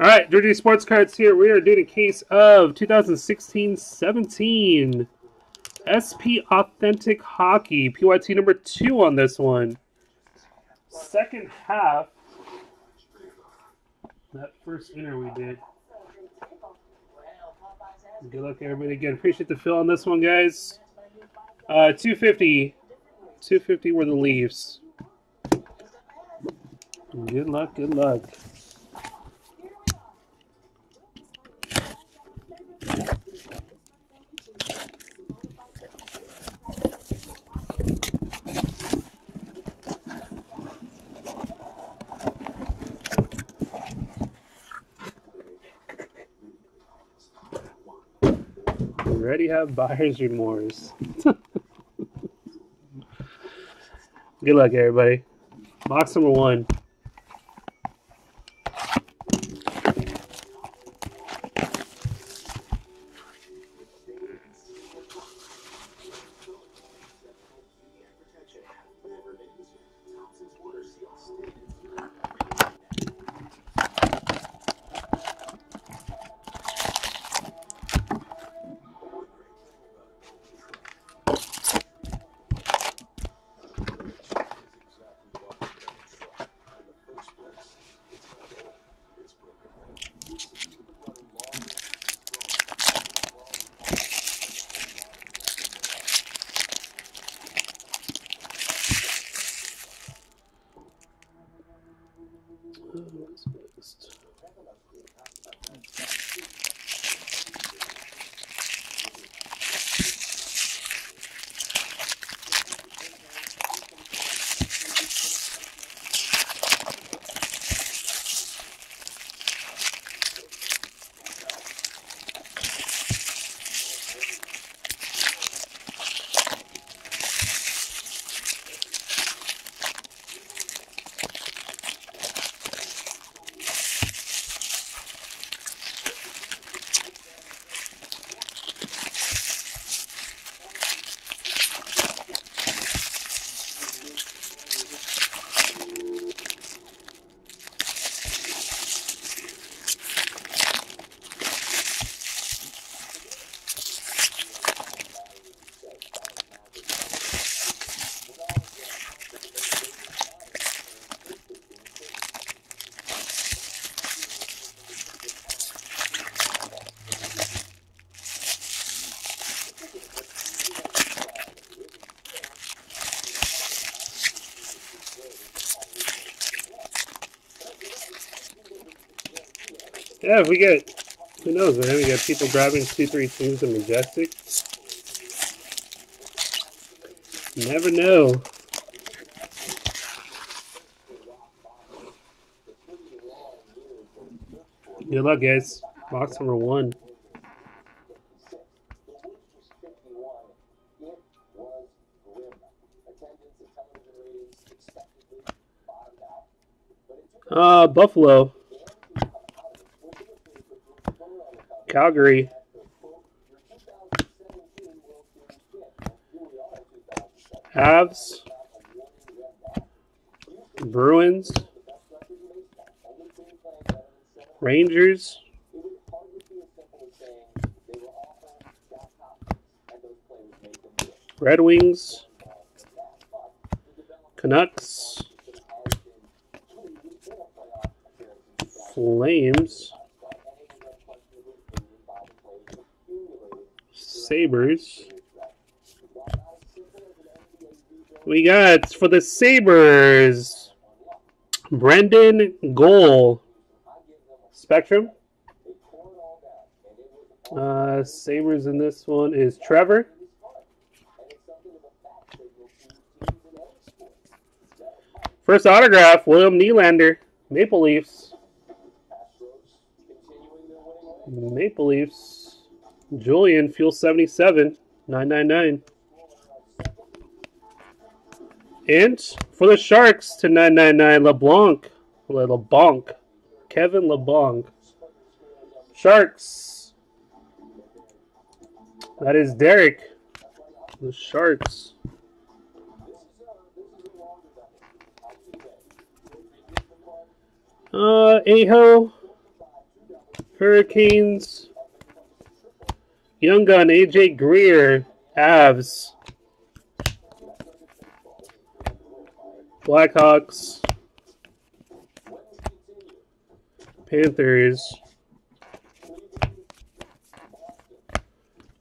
All right, Dirty Sports Cards here. We are doing a case of 2016-17 SP Authentic Hockey. PYT number two on this one. Second half. That first inner we did. Good luck, everybody. Again, appreciate the fill on this one, guys. Uh, 250. 250 were the Leafs. Good luck, good luck. Already have buyer's remorse. Good luck, everybody. Box number one. Yeah, if we get, who knows, man? We got people grabbing two, three teams of Majestic. Never know. Good luck, guys. Box number one. Uh, Buffalo. Calgary. Avs. Bruins. Rangers. Red Wings. Canucks. Flames. Sabres. We got for the Sabres, Brendan Guhle. Spectrum. Uh, Sabres in this one is Trevor. First autograph, William Nylander, Maple Leafs. Maple Leafs. Julian, Fuel 77, 999. And for the Sharks to 999, Labanc. Labanc. Kevin Labanc. Sharks. That is Derek. The Sharks. Uh, Aho. Hurricanes. Young Gun, AJ Greer, Avs. Blackhawks. Panthers.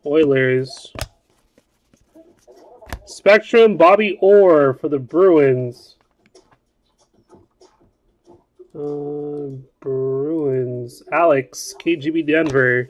Oilers. Spectrum, Bobby Orr for the Bruins. Uh, Bruins. Alex, KGB Denver.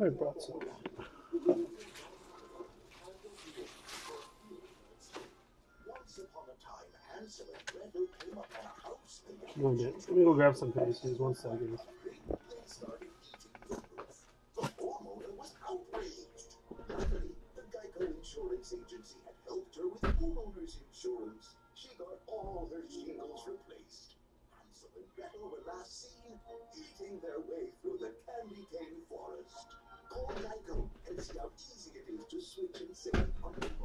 I brought some. On, dude. Let me go grab some pasties. One second. insurance agency had helped her with homeowner's insurance. She got all her shingles replaced. Hansel and Gretel were last seen eating their way through the candy cane forest. Call Geico and see how easy it is to switch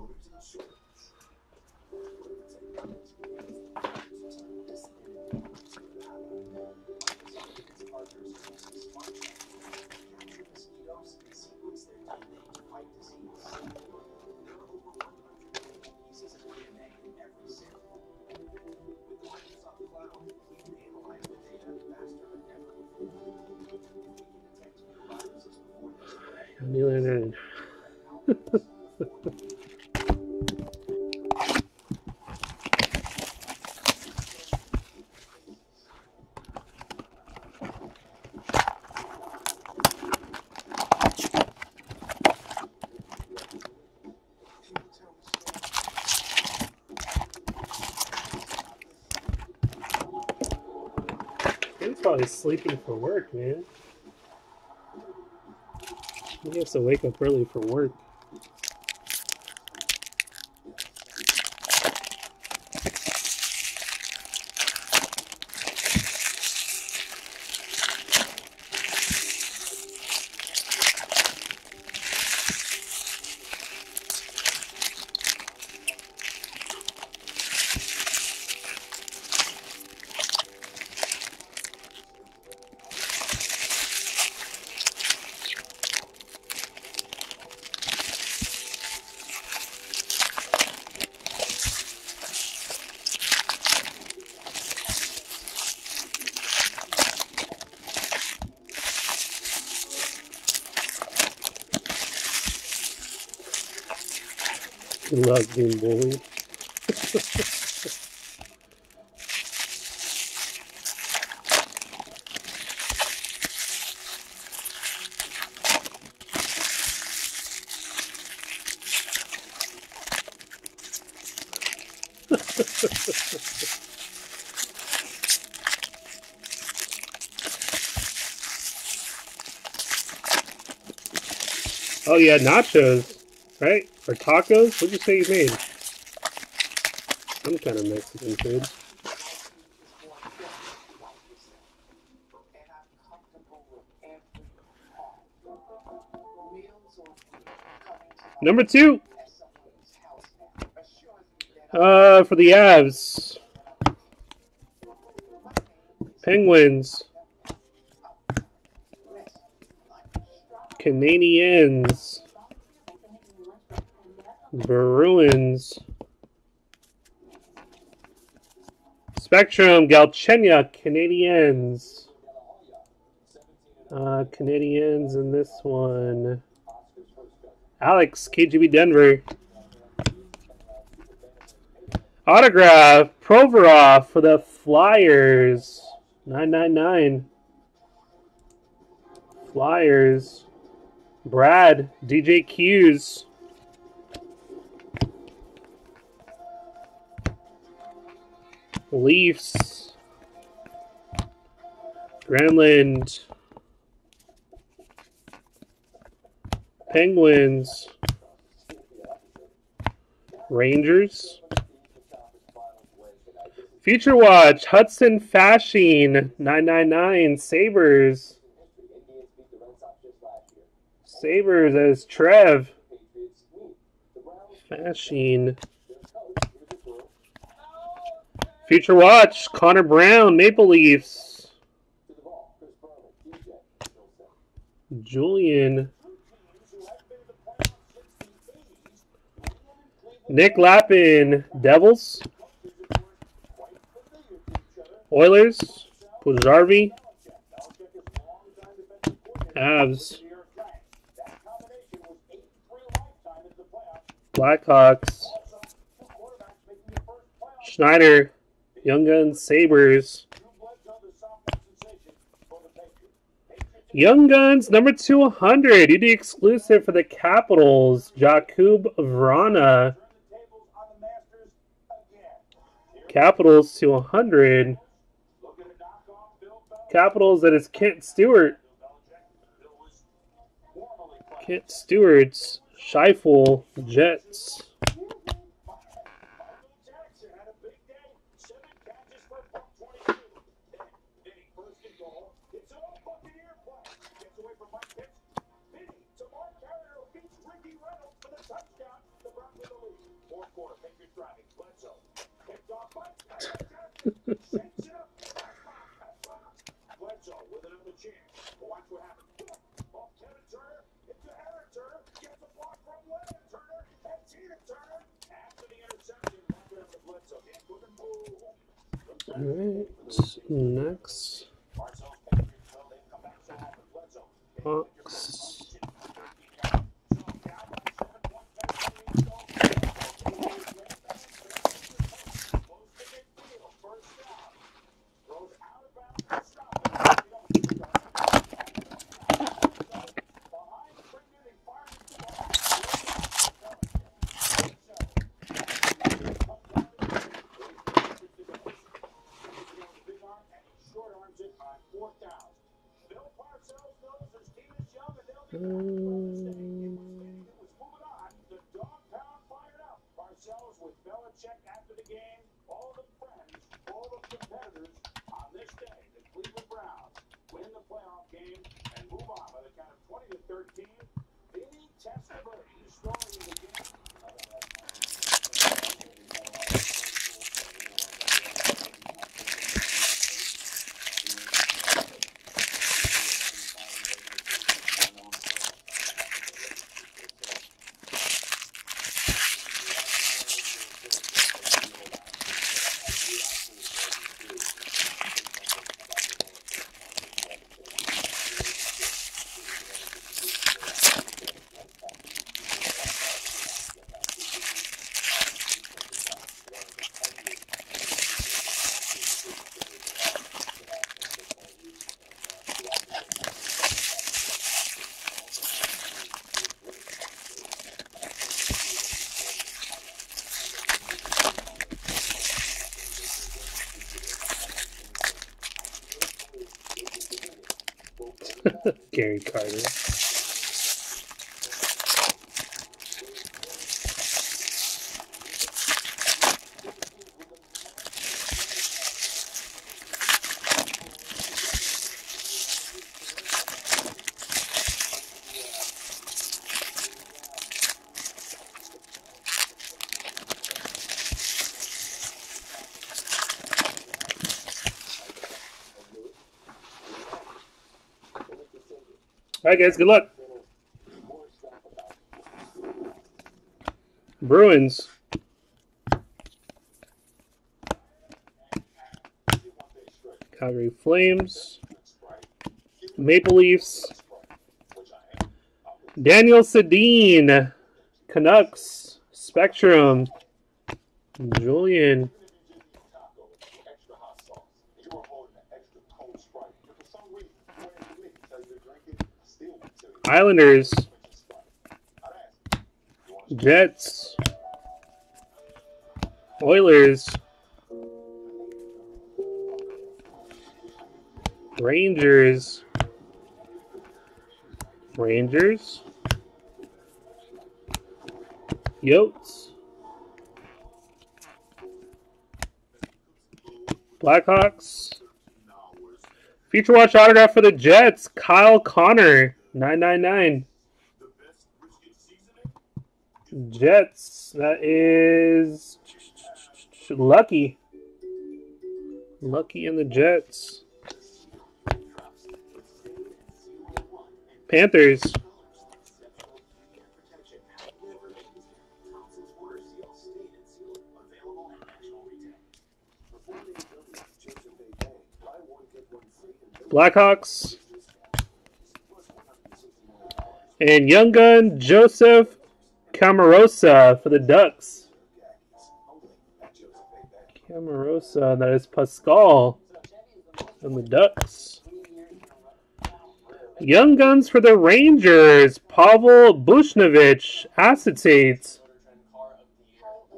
Sleeping for work, man. He has to wake up early for work. He loves being bullied. oh yeah, nachos, right? Or tacos? What'd you say you made? Some kind of Mexican food. Number two. Uh, for the Avs. Penguins. Canadiens. Bruins. Spectrum, Galchenyuk, Canadiens. Uh, Canadiens in this one. Alex, KGB Denver. Autograph, Provorov for the Flyers. 999. Flyers. Brad, DJ Q's. Leafs. Granlund. Penguins. Rangers. Future Watch, Hudson Fasching, 999, Sabres. Sabres as Trev. Fasching. Future Watch, Connor Brown, Maple Leafs. Julian. Nick Lappin, Devils. Oilers, Pujarvi, Avs, Blackhawks, Schneider, Young Guns, Sabres, Young Guns, number 200, UD exclusive for the Capitals, Jakub Vrana. Capitals to 100. Capitals that is Kent Stewart. Kent Stewart's Scheifele Jets. All right, next. Hawks. Gary Carter. All right, guys. Good luck. Bruins. Calgary Flames. Maple Leafs. Daniel Sedin. Canucks. Spectrum. Julian. extra hot sauce. You were holding an extra cold Sprite. But for some reason, when you drink it, tell you to drink it, still won't tell you to Islanders. drink your Sprite. I'd ask you, you want Jets. Oilers. Rangers. Rangers. Yotes. Blackhawks. Future Watch autograph for the Jets. Kyle Connor. 999. Jets. That is Lucky. Lucky in the Jets. Panthers. Blackhawks. And Young Gun Joseph Cramarossa for the Ducks. Cramarossa, that is Pascal and the Ducks. Young Guns for the Rangers. Pavel Buchnevich, acetate.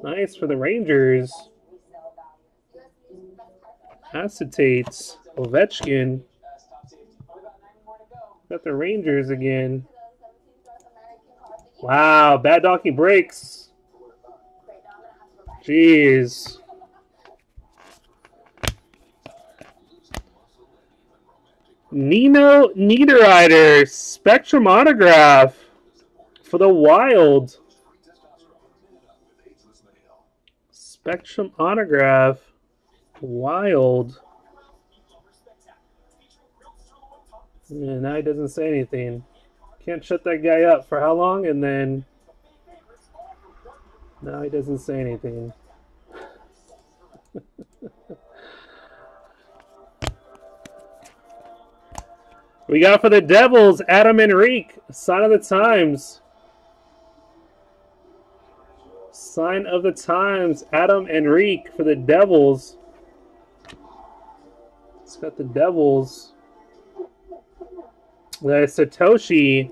Nice for the Rangers. Acetate. Ovechkin. Got the Rangers again. Wow, bad donkey breaks. Jeez. Nino Niederreiter Spectrum Autograph for the Wild. Spectrum Autograph. Wild. Yeah, now he doesn't say anything. Can't shut that guy up for how long? And then now he doesn't say anything. we got for the Devils, Adam Henrique, sign of the times. Sign of the times, Adam Henrique for the Devils. It's got the Devils. The Satoshi.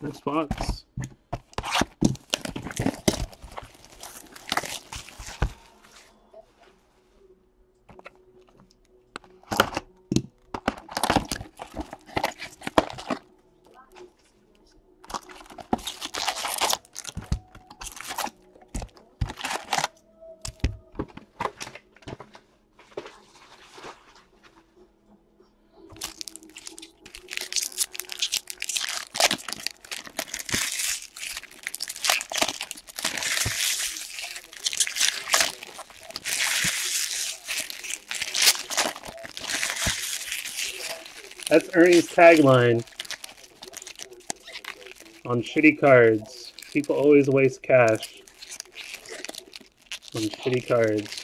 gradslife.com. Nice That's Ernie's tagline on shitty cards. People always waste cash on shitty cards.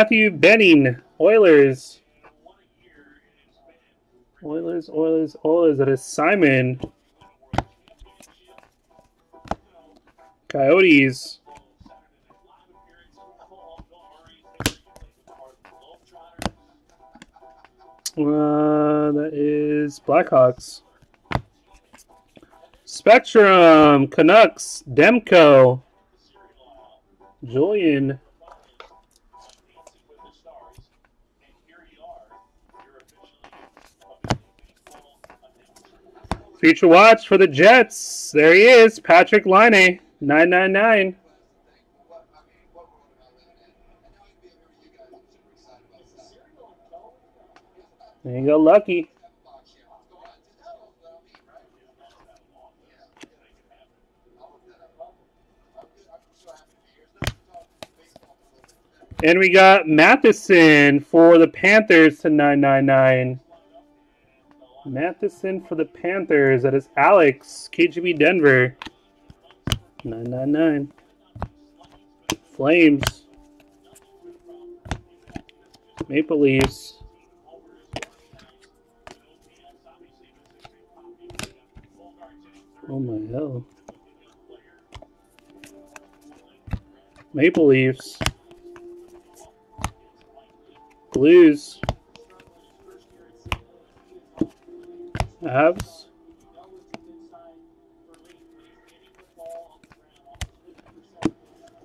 Matthew Benning, Oilers. Oilers, Oilers, Oilers. That is Simon. Coyotes. Uh, that is Blackhawks. Spectrum, Canucks, Demko, Julian. Future watch for the Jets. There he is, Patrik Laine, 999. There you go, Lucky. And we got Matheson for the Panthers to 999. Matheson for the Panthers. That is Alex, KGB Denver. 999. Flames. Maple Leafs. Oh my hell. Maple Leafs. Blues. Avs.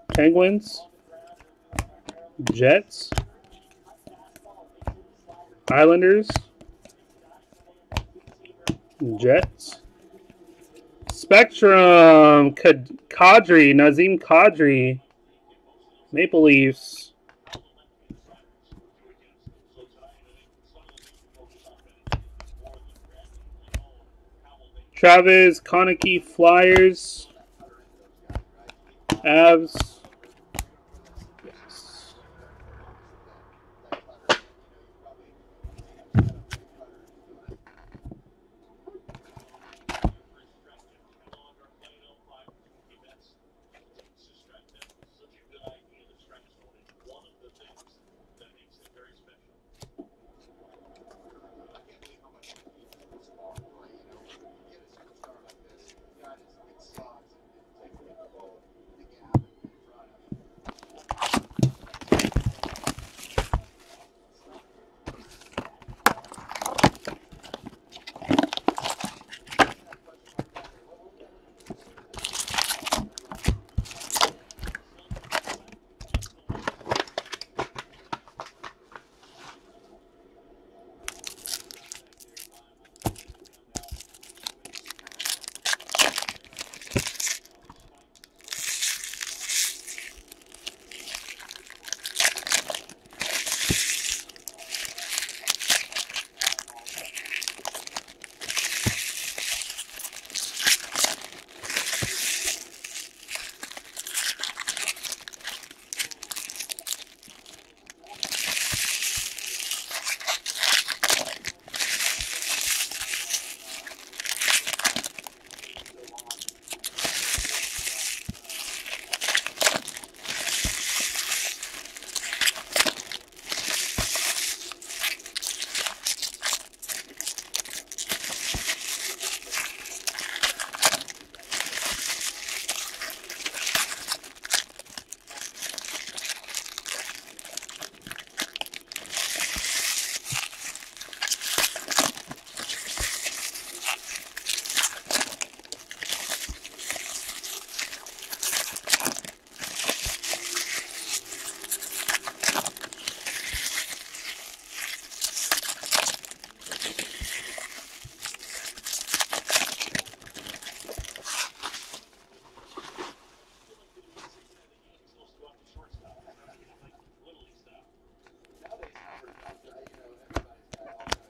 Penguins. Jets. Islanders. Jets. Spectrum. Kad- Kadri. Nazem Kadri. Maple Leafs. Travis Konecny Flyers. Avs.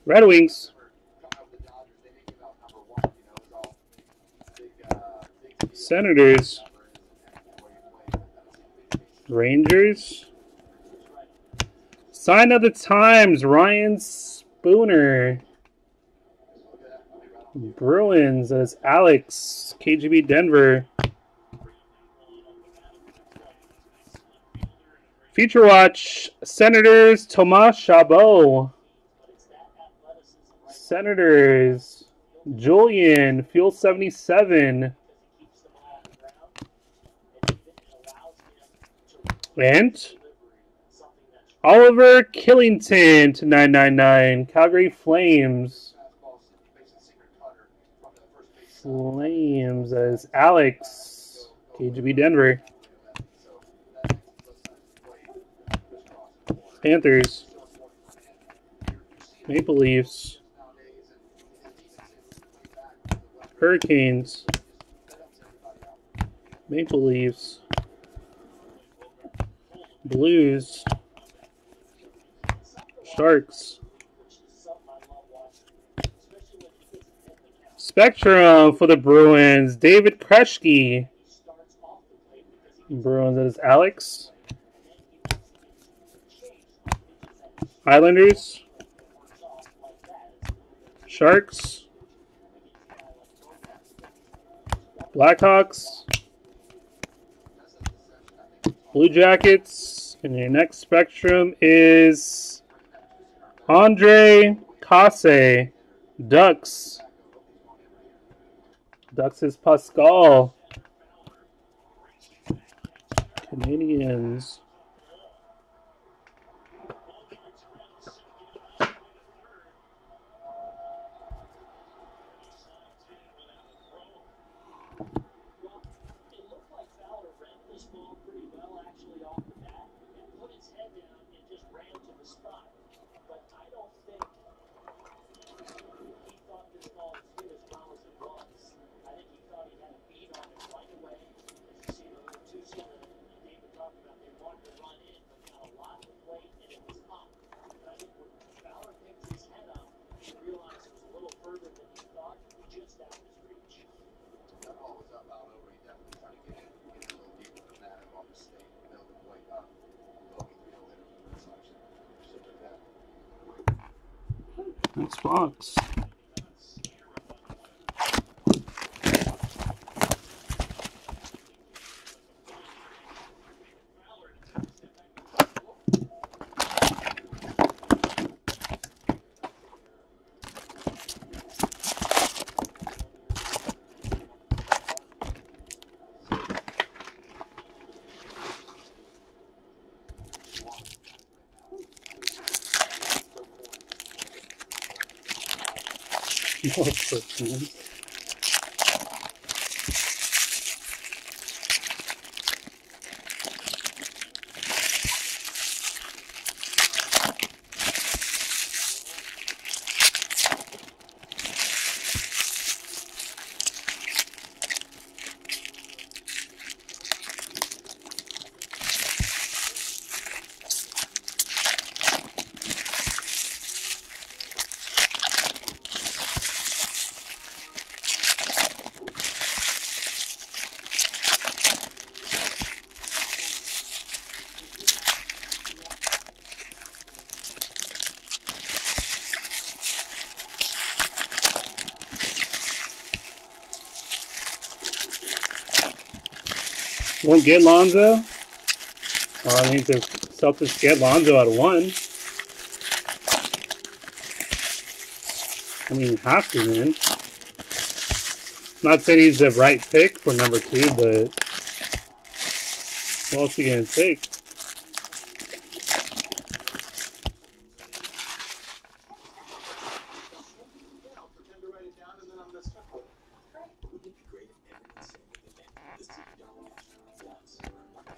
Red Wings. Senators. Rangers. Sign of the Times, Ryan Spooner. Bruins, as Alex, KGB Denver. Future Watch, Senators, Thomas Chabot. Senators, Julian, Fuel 77. And Oliver Kylington to 999. Calgary Flames. Flames as Alex. KGB Denver. Panthers. Maple Leafs. Hurricanes. Maple Leafs. Blues. Sharks. Spectrum for the Bruins. David Krejci. Bruins, that is Alex. Islanders. Sharks. Blackhawks. Blue Jackets. And your next spectrum is Andre Casse. Ducks. Ducks is Pascal. Canadiens. It looked like Fowler read this ball pretty well actually off the bat and put his head down and just ran to the spot. But I don't think he thought this ball was hit as well as it was. I think he thought he had a beat on it right away. As you see the little two-seamer that David talked about, they wanted to run in, but got a lot of weight and it was up. But I think when Fowler picked his head up, he realized it was a little further than he thought, just out of his reach. That ball was up out over. He definitely tried to get in, get a little deeper than that. If on mistake, build the way up. Logan Hill hit him from the section. Should have that. That's Won't get Lonzo. Oh, I need to Celtics get Lonzo out of one. I mean, have to, man. Not saying he's the right pick for number two, but what else are you gonna take?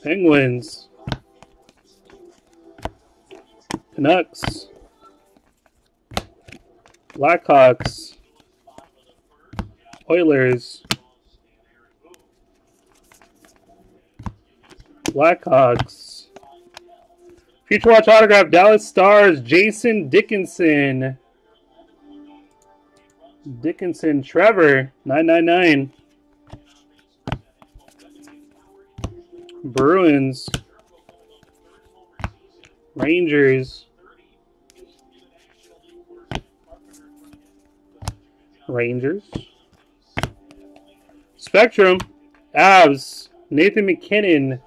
Penguins. Canucks. Blackhawks. Oilers. Blackhawks. Future Watch autograph Dallas Stars Jason Dickinson. Dickinson Trevor 999. Bruins. Rangers. Rangers. Spectrum. Avs. Nathan MacKinnon.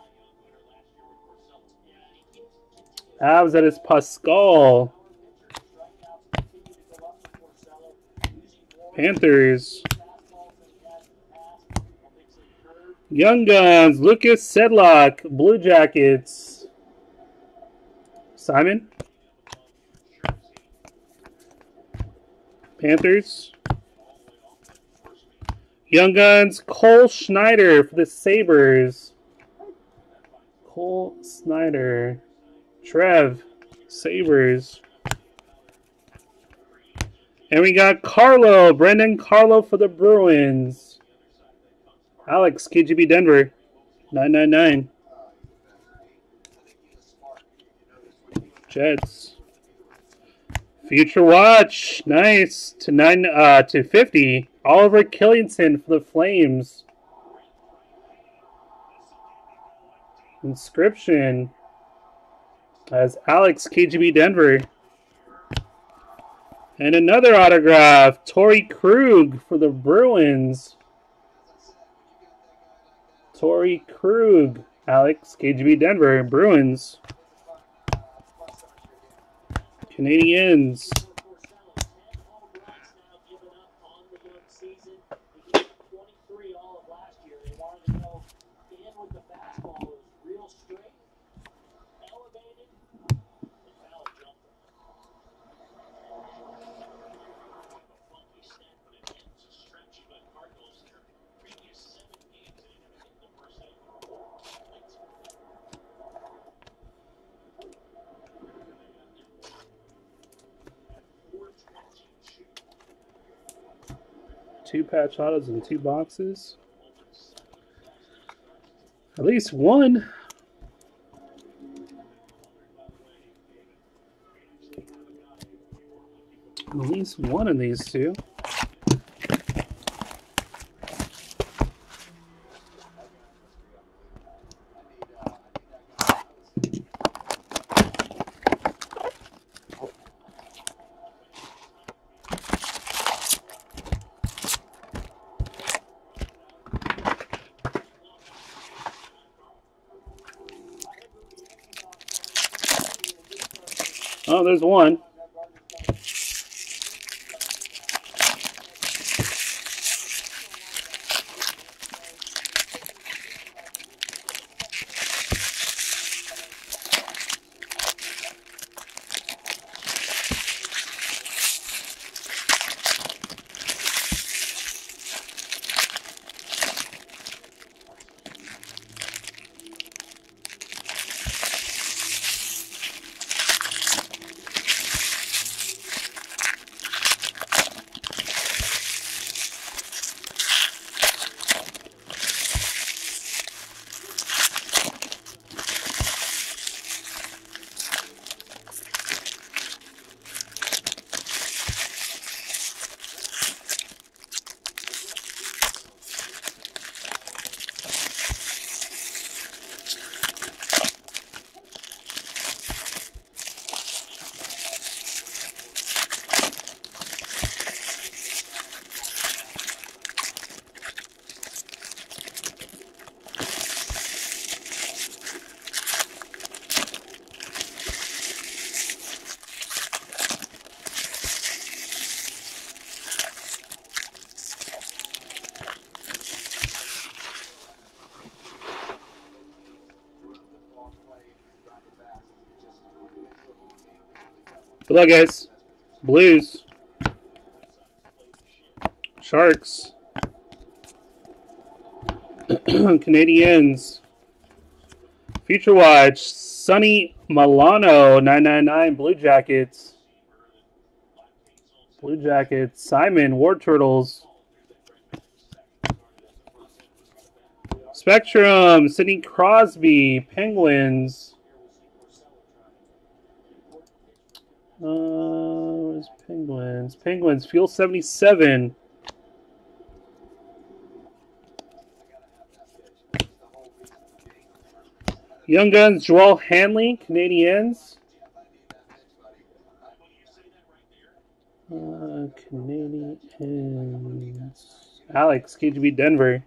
Avs, that is Pascal. Panthers. Young Guns, Lukas Sedlak, Blue Jackets. Simon. Panthers. Young Guns, Cole Schneider for the Sabres. Cole Snyder. Trev, Sabres. And we got Carlo, Brandon Carlo for the Bruins. Alex, KGB Denver, 999. Jets. Future Watch, nice to nine uh to fifty. Oliver Kylington for the Flames. Inscription as Alex KGB Denver. And another autograph, Torey Krug for the Bruins. Torey Krug, Alex KGB Denver, Bruins. Canadiens. Patch autos and two boxes. At least one. At least one of these two. 1 Good luck, guys. Blues. Sharks. Canadiens. Future Watch. Sonny Milano, 999. Blue Jackets. Blue Jackets. Simon, War Turtles. Spectrum. Sidney Crosby, Penguins. Uh, where's Penguins? Fuel 77. Young Guns, Joel Hanley, Canadiens. Uh, Canadiens. Alex, KGB Denver.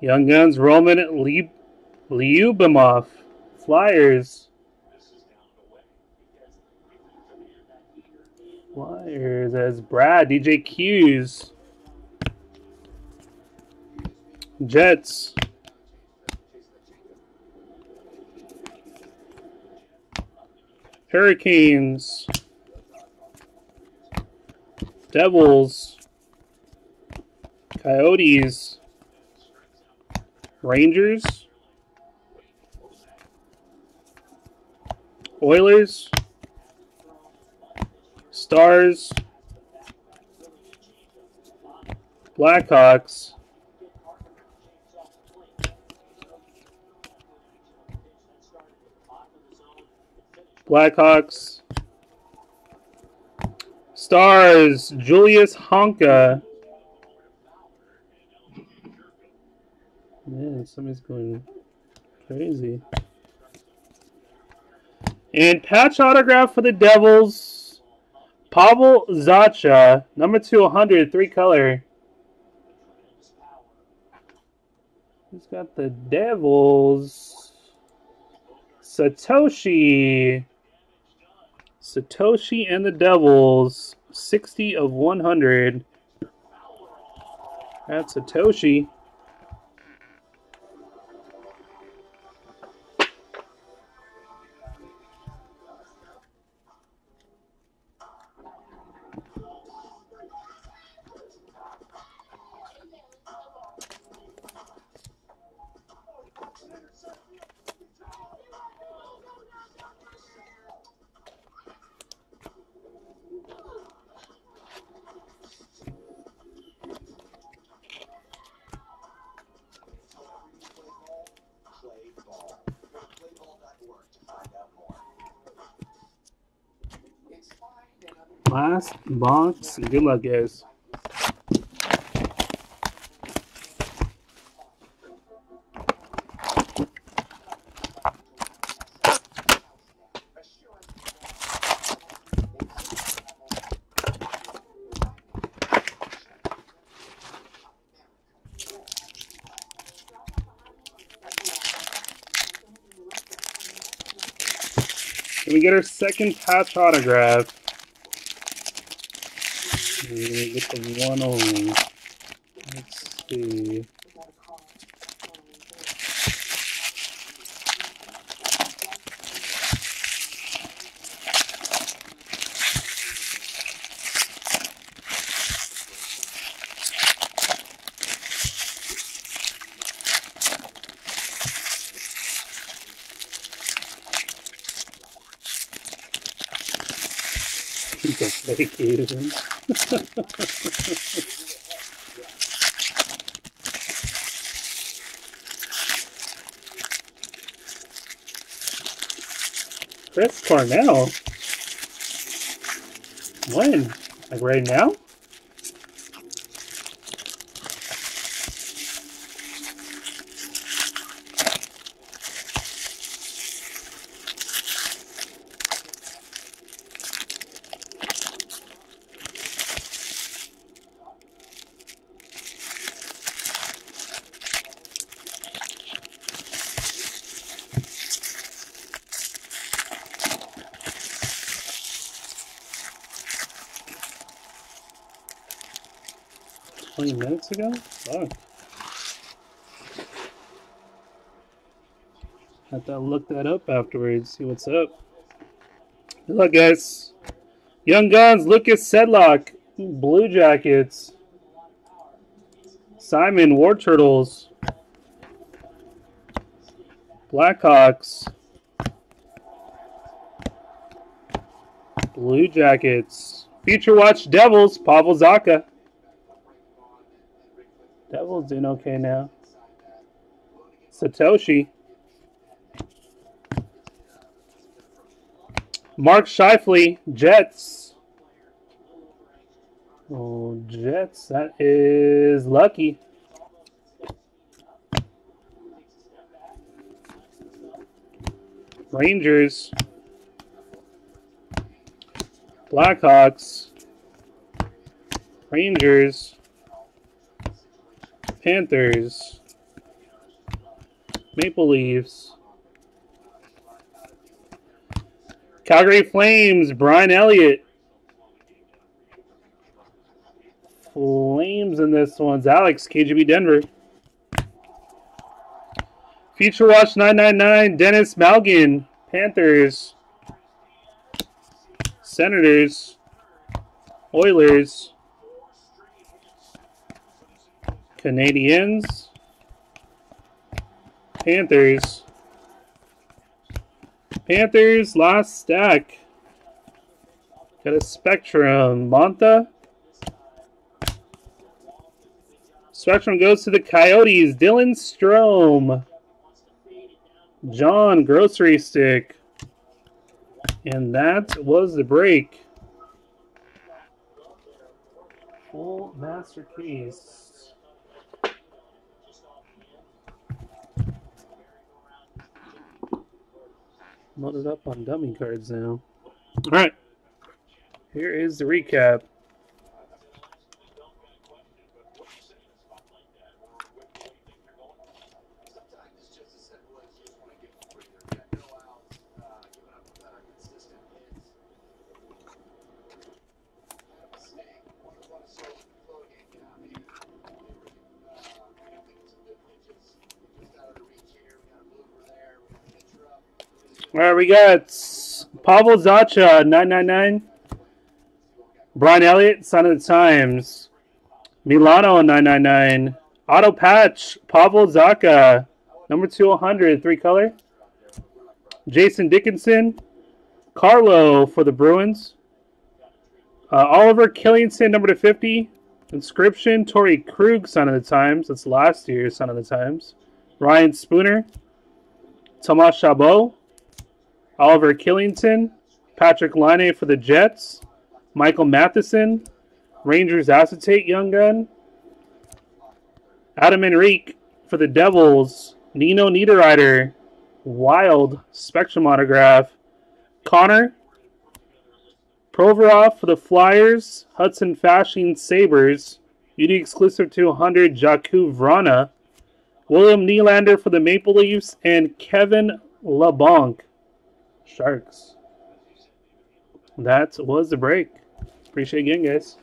Young Guns, Roman Liub Lyubimov, Flyers. Flyers as Brad, DJ Q's. Jets. Hurricanes. Devils. Coyotes. Rangers. Oilers. Stars. Blackhawks. Blackhawks. Stars, Julius Honka. Man, somebody's going crazy. And patch autograph for the Devils, Pavel Zacha, number 200, three color. He's got the Devils. Satoshi. Satoshi and the Devils, 60 of 100. That's Satoshi. Box. Good luck, guys. We get our second patch autograph? Gonna get the one only. Let's see. Fake Asian. Chris Cornell? When? Like right now? Twenty minutes ago? Fuck. Have to look that up afterwards, see what's up. Good luck, guys. Young Guns, Lukas Sedlak, Blue Jackets. Simon, War Turtles. Blackhawks. Blue Jackets. Future Watch Devils, Pavel Zacha. Devils doing okay now. Satoshi. Mark Scheifele, Jets. Oh, Jets. That is lucky. Rangers. Blackhawks. Rangers. Panthers. Maple Leafs. Calgary Flames, Brian Elliott. Flames in this one's Alex, KGB Denver. Future Watch 999, Denis Malgin, Panthers. Senators, Oilers, Canadiens, Panthers, Panthers, last stack. Got a Spectrum, Monta. Spectrum goes to the Coyotes, Dylan Strome. John Grocery Stick. And that was the break. Full master case. Loaded up on dummy cards now. Alright. Here is the recap. Sometimes it's just as simple as you just want to give a breather. Get no outs, uh, giving up uh, consistent hits. Had a mistake. One of one so floating. Yeah, maybe. maybe, Uh, I don't think it's a good pitches. Just out of the reach here. We got a mover there. We got a pitcher up. Alright, we got Pavel Zacha, 999. Brian Elliott, Son of the Times. Milano, 999. Auto Patch, Pavel Zacha, number 200, three color. Jason Dickinson. Carlo for the Bruins. Uh, Oliver Kylington, number to 50. Inscription, Torey Krug, Son of the Times. That's last year's Son of the Times. Ryan Spooner. Tomas Chabot. Oliver Kylington, Patrik Laine for the Jets, Michael Matheson, Rangers acetate young gun, Adam Henrique for the Devils, Nino Niederreiter, Wild Spectrum autograph, Connor, Provorov for the Flyers, Hudson Fasching Sabres, unique exclusive to 100 Jakub Vrana, William Nylander for the Maple Leafs, and Kevin Labanc. Sharks. That was the break. Appreciate again, guys.